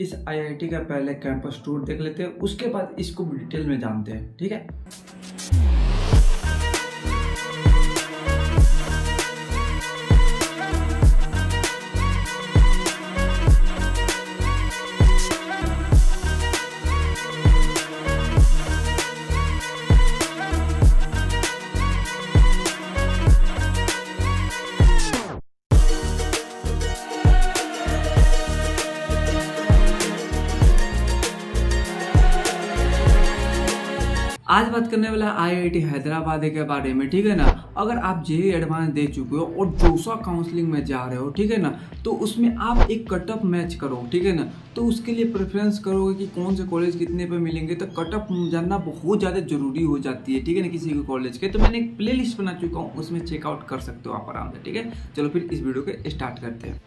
इस आईआईटी का पहले कैंपस टूर देख लेते हैं, उसके बाद इसको डिटेल में जानते हैं, ठीक है? आज बात करने वाला है आईआईटी हैदराबाद के बारे में, ठीक है ना? अगर आप जे एडवांस दे चुके हो और जोसा काउंसलिंग में जा रहे हो, ठीक है ना? तो उसमें आप एक कटअप मैच करो, ठीक है ना? तो उसके लिए प्रेफरेंस करोगे कि कौन से कॉलेज कितने पे मिलेंगे? तो कटअप जानना बहुत ज़्यादा ज़रूरी हो जाती है, ठीक है ना, किसी भी कॉलेज के। तो मैंने एक प्ले बना चुका हूँ, उसमें चेकआउट कर सकते हो आप आराम से, ठीक है? चलो फिर इस वीडियो को स्टार्ट करते हैं।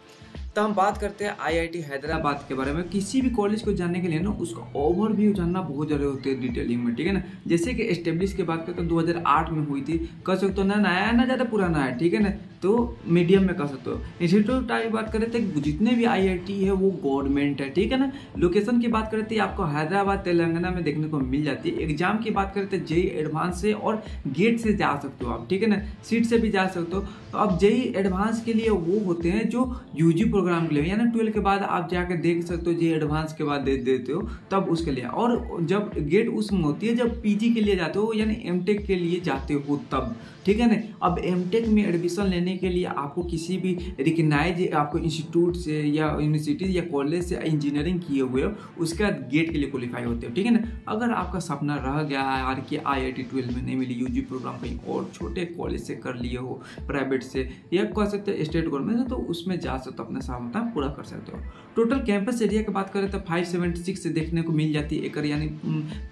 तो हम बात करते हैं आईआईटी हैदराबाद के बारे में। किसी भी कॉलेज को जानने के लिए ना, उसका ओवरव्यू जानना बहुत ज़रूरी होती है डिटेलिंग में, ठीक है ना? जैसे कि एस्टेब्लिश की बात करते हैं दो हज़ार आठ में हुई थी। कह सकते हो ना, नया है ना, ज़्यादा पुराना है, ठीक है ना? तो मीडियम में कर सकते हो। इंस्टीट्यूट की बात करें तो जितने भी आईआईटी है, वो गवर्नमेंट है, ठीक है ना? लोकेशन की बात करें तो आपको हैदराबाद, तेलंगाना में देखने को मिल जाती है। एग्ज़ाम की बात करें तो जेई एडवांस से और गेट से जा सकते हो आप, ठीक है ना? सीट से भी जा सकते हो। तो अब जेई एडवांस के लिए वो होते हैं जो यूजी प्रोग्राम के लिए। यानी ट्वेल्व के बाद आप जाकर देख सकते हो जे एडवांस के बाद दे देते हो, तब उसके लिए। और जब गेट उसमें होती है, जब पीजी के लिए जाते हो, यानी एमटेक के लिए जाते हो तब, ठीक है ना? अब एमटेक में एडमिशन लेने के लिए आपको किसी भी रिकनाइज आपको इंस्टीट्यूट से या यूनिवर्सिटी या कॉलेज से इंजीनियरिंग किए हुए हो, उसके गेट के लिए क्वालिफाई होते हो, ठीक है ना? अगर आपका सपना रह गया है यार कि आई आई टी में नहीं मिली यूजी प्रोग्राम कहीं और छोटे कॉलेज से कर लिए हो प्राइवेट से, या कह सकते हो स्टेट गवर्नमेंट से तो उसमें जा सकते हो, अपना सपना पूरा कर सकते हो। टोटल कैंपस एरिया की बात करें तो फाइव सेवेंटी सिक्स देखने को मिल जाती है एकड़ यानी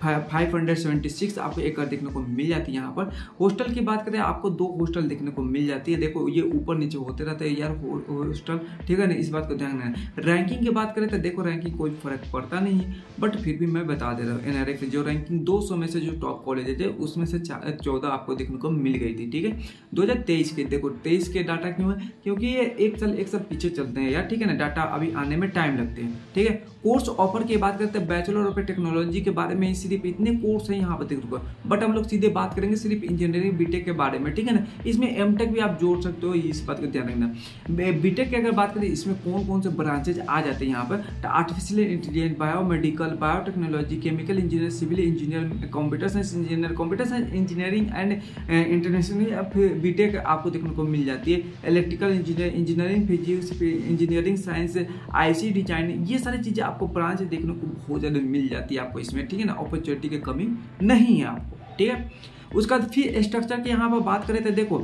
फाइव हंड्रेड सेवेंटी सिक्स आपको एकड़ देखने को मिल जाती है यहाँ पर। हॉस्टल की बात करें, आपको दो हॉस्टल देखने को मिल जाती है। देखो ये ऊपर नीचे होते रहते हैं यार हॉस्टल ठीक है ना, इस बात को ध्यान रखना। रैंकिंग की बात करें तो देखो रैंकिंग कोई फ़र्क पड़ता नहीं बट फिर भी मैं बता दे रहा हूँ की जो रैंकिंग 200 में से जो टॉप कॉलेज थे, उसमें से चौदह आपको देखने को मिल गई थी, ठीक है? 2023 के, देखो 23 के डाटा क्यों है? क्योंकि ये एक साल एक साल पीछे चलते हैं यार, ठीक है ना डाटा अभी आने में टाइम लगते हैं, ठीक है? कोर्स ऑफ़र की बात करते हैं बैचलर ऑफ़ टेक्नोलॉजी के बारे में सिर्फ़ इतने कोर्स हैं यहाँ पर, देख बट हम लोग सीधे बात करेंगे सिर्फ़ इंजीनियरिंग बीटेक के बारे में, ठीक है ना? इसमें एम भी आप जोड़ सकते हो इस बात का ध्यान रखना। बीटेक की अगर बात करें, इसमें कौन कौन से ब्रांचेज आ जाते हैं यहाँ पर? Artificial intelligence bio medical biotechnology chemical engineer civil engineer computer science engineer computer science engineering and international BTech आपको देखने को मिल जाती है। Electrical engineer engineering physics engineering science IC design ये सारी चीज़ें आपको ब्रांच देखने को बहुत ज़्यादा मिल जाती है आपको इसमें, ठीक है ना? अपॉर्चुनिटी की कमी नहीं है आपको, ठीक है? उसका बाद फिर स्ट्रक्चर की यहाँ पर बात करें तो देखो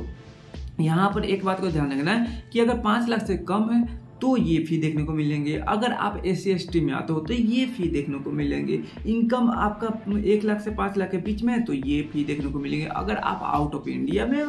यहाँ पर एक बात को ध्यान रखना है कि अगर पाँच लाख से कम है तो ये फ़ी देखने को मिलेंगे। अगर आप एस सी में आते हो तो ये फ़ी देखने को मिलेंगे। इनकम आपका एक लाख से पाँच लाख के बीच में है तो ये फ़ी देखने को मिलेंगे। अगर आप आउट ऑफ़ इंडिया में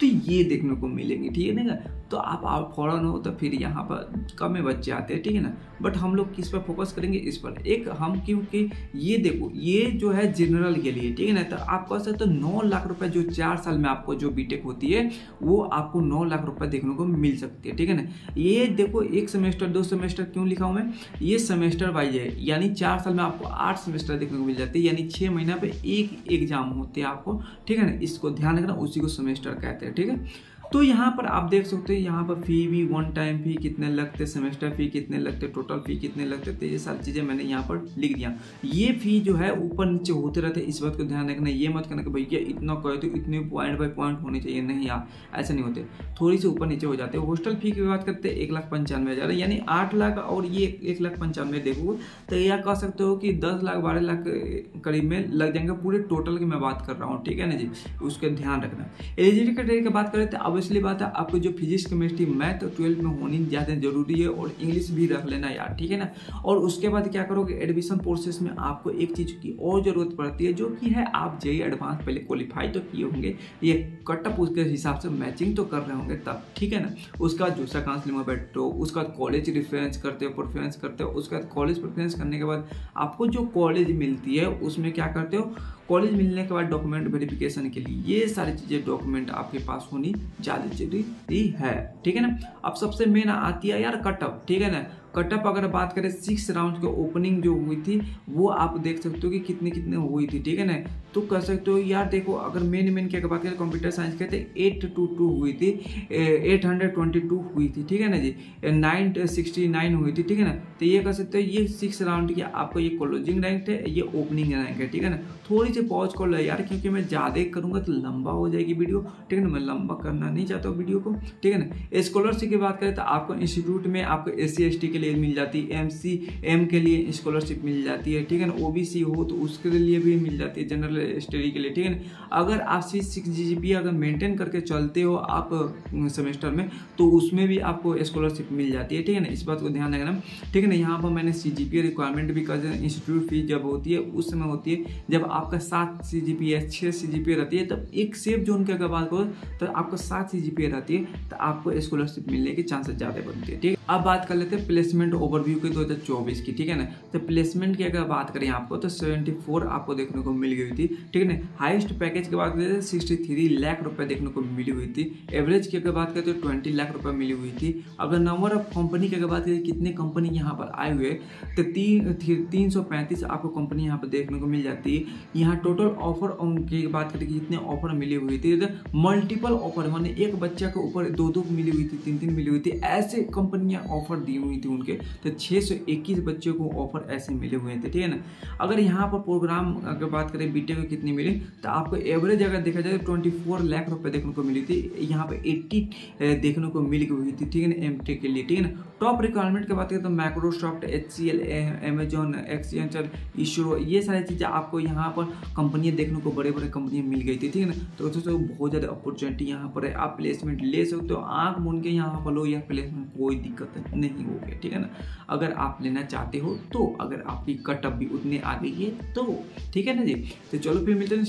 तो ये देखने को मिलेंगे, ठीक है ना? तो आप आप फॉरन हो तो फिर यहाँ पर कम में बच्चे आते हैं, ठीक है ना? बट हम लोग किस पर फोकस करेंगे? इस पर। एक हम क्योंकि ये देखो, ये जो है जनरल के लिए, ठीक है ना? तो आप कह सकते हो नौ लाख रुपए जो चार साल में आपको जो बीटेक होती है, वो आपको नौ लाख रुपए देखने को मिल सकती है, ठीक है ना? ये देखो, एक सेमेस्टर दो सेमेस्टर क्यों लिखा हूँ मैं? ये सेमेस्टर वाइज है यानी चार साल में आपको आठ सेमेस्टर देखने को मिल जाती है, यानी छः महीना पे एक एग्ज़ाम होते हैं आपको, ठीक है ना? इसको ध्यान रखना, उसी को सेमेस्टर कहते हैं। ठीक है? तो यहाँ पर आप देख सकते हो, यहाँ पर फ़ी भी वन टाइम फ़ी कितने लगते सेमेस्टर फ़ी कितने लगते टोटल फ़ी कितने लगते थे ये सारी चीज़ें मैंने यहाँ पर लिख दिया। ये फ़ी जो है ऊपर नीचे होते रहते, इस बात को ध्यान रखना, ये मत करना कि भैया इतना कहे तो इतने पॉइंट बाई पॉइंट होने चाहिए। नहीं यार, ऐसे नहीं होते। थोड़ी सी ऊपर नीचे हो जाते हॉस्टल फ़ी की बात करते एक लाख पंचानवे हज़ार यानी आठ लाख और ये एक लाख पंचानवे देखो तो यह कह सकते हो कि दस लाख, बारह लाख करीब में लग जाएँगे पूरे टोटल की मैं बात कर रहा हूँ, ठीक है ना जी? उसका ध्यान रखना। एलिजिबिलिटी की बात करें तो ऑब्वियसली बात है, आपको जो फिजिक्स केमिस्ट्री मैथ ट्वेल्थ में होनी ज़्यादा ज़रूरी है और इंग्लिश भी रख लेना यार, ठीक है ना? और उसके बाद क्या करोगे एडमिशन प्रोसेस में आपको एक चीज़ की और ज़रूरत पड़ती है, जो कि है, आप जेई एडवांस पहले क्वालिफाई तो किए होंगे, ये कटअप उसके हिसाब से मैचिंग तो कर रहे होंगे तब, ठीक है ना? उसके बाद दूसरा काउंसलिंग में बैठो, उसके बाद कॉलेज रिफरेंस करते हो प्रेफरेंस करते हो, उसके बाद कॉलेज प्रेफरेंस करने के बाद आपको जो कॉलेज मिलती है, उसमें क्या करते हो? कॉलेज मिलने के बाद डॉक्यूमेंट वेरिफिकेशन के लिए ये सारी चीज़ें डॉक्यूमेंट आपके पास होनी ज़्यादा दी है, ठीक है ना? अब सबसे मेन आती है यार कटअप ठीक है ना? कटअप अगर बात करें सिक्स राउंड के ओपनिंग जो हुई थी, वो आप देख सकते हो कि कितने कितने हुई थी, ठीक है ना? तो कह सकते हो। यार देखो, अगर मेन मेन क्या बात करें कंप्यूटर साइंस के थे एट टू टू हुई थी एट हंड्रेड ट्वेंटी टू हुई थी, ठीक है ना जी? नाइन सिक्सटी नाइन हुई थी, ठीक है ना? तो ये कह सकते हो, ये सिक्स राउंड की आपका ये क्लोजिंग रैंक है, ये ओपनिंग रैंक है, ठीक है ना? थोड़ी सी पॉज कर लो यार, क्योंकि मैं ज़्यादा करूँगा तो लंबा हो जाएगी वीडियो ठीक है ना? मैं लंबा करना नहीं चाहता हूँ वीडियो को, ठीक है ना? स्कॉलरशिप की बात करें तो आपको इंस्टीट्यूट में आपको एस सी के लिए मिल जाती है एम सी एम के लिए स्कॉलरशिप मिल जाती है, ठीक है ना? ओ बी सी हो तो उसके लिए भी मिल जाती है जनरल स्टडी के लिए, ठीक है ना? अगर आप सी सिक्स जी अगर मेंटेन करके चलते हो आप सेमेस्टर में तो उसमें भी आपको स्कॉलरशिप मिल जाती है, ठीक है ना? इस बात को ध्यान रखना। ठीक है ना? यहाँ पर मैंने सी जी पी रिक्वायरमेंट भी कर इंस्टीट्यूट फ़ीस जब होती है, उस समय होती है, जब आपका सात सी जी पी छः सी जी पी रहती है, तब एक सेफ़ जोन की अगर बात करो तो आपका सात सी जी पी रहती है तो आपको स्कॉलरशिप मिलने के चांसेस ज़्यादा बनती है, ठीक है? अब बात कर लेते हैं प्लेसमेंट ओवरव्यू की 2024 की, ठीक है ना? तो प्लेसमेंट की अगर बात करें आपको तो 74 आपको देखने को मिल गई थी, ठीक है ना? हाईएस्ट पैकेज की बात करें सिक्सटी थ्री लाख रुपए देखने को मिली हुई थी। एवरेज की अगर बात करें तो ट्वेंटी लाख रुपये मिली हुई थी। अगर नंबर ऑफ़ कंपनी की अगर बात करें, कितने कंपनी यहाँ पर आए हुए तो तीन तीन सौ पैंतीस आपको कंपनी यहाँ पर देखने को मिल जाती। है यहाँ टोटल ऑफ़र की बात करें कितने ऑफ़र मिली हुई थी। मल्टीपल ऑफ़र माने एक बच्चा के ऊपर दो दो मिली हुई थी तीन तीन मिली हुई थी। ऐसे कंपनियाँ ऑफ़र दी हुई थी उनके। तो 621 बच्चों को ऑफ़र ऐसे मिले हुए थे, ठीक है ना? अगर यहाँ पर प्रोग्राम अगर बात करें बीटे को कितनी मिली तो आपको एवरेज अगर देखा जाए तो ट्वेंटी लाख रुपये देखने को मिली थी। यहाँ पर एट्टी देखने को मिल हुई थी, ठीक है ना एमटी के लिए, ठीक है ना? टॉप रिक्वायरमेंट की बात करें तो Microsoft H C L Amazon exchanger ISRO ये सारी चीज़ें आपको यहाँ पर कंपनियाँ देखने को बड़े बड़े कंपनियाँ मिल गई थी, ठीक है ना? तो दोस्तों बहुत ज़्यादा अपॉर्चुनिटी यहाँ पर है। आप प्लेसमेंट ले सकते हो, आँख मून के यहाँ पर लो या प्लेसमेंट कोई दिक्कत नहीं हो गया ठीक है ना? अगर आप लेना चाहते हो तो अगर आपकी कटअप भी उतने आ गई है तो ठीक है ना जी? तो चलो फिर मिलते हैं